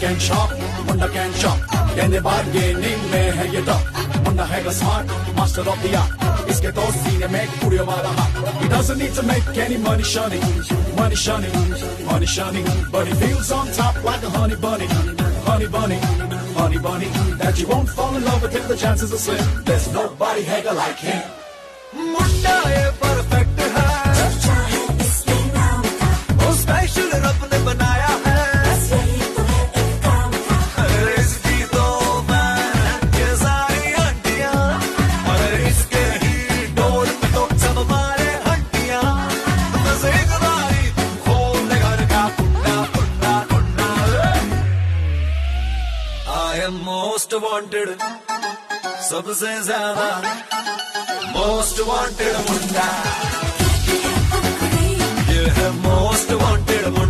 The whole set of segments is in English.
Munda can shop Munda can shop कहने बार gaming में है ये टॉप मुंडा है का smart master of the art इसके तो सीने में कुड़ियों वाला हाथ He doesn't need to make any money shunning, money shunning, money shunning, but he feels on top like a honey bunny, honey bunny, honey bunny. That you won't fall in love with him, the chances are slim. There's nobody hagger like him. Munda most wanted सबसे ज्यादा most wanted मुंडा ये है most wanted मुंडा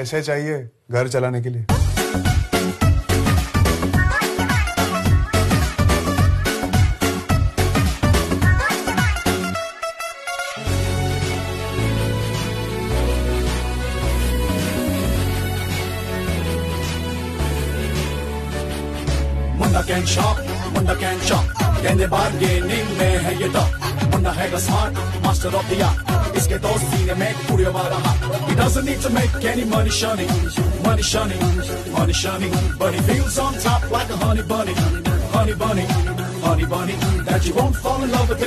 पैसे चाहिए घर चलाने के लिए Munda can shop, Munda can shop. Can they bargaining? May have you talk? मुंडा है smart master of the art इसके दो सीने में कुड़ियों वाला हाथ He doesn't need to make any money shunning, money shunning, money shunning, but he feels on top like a honey bunny, honey bunny, honey bunny. That you won't fall in love with him.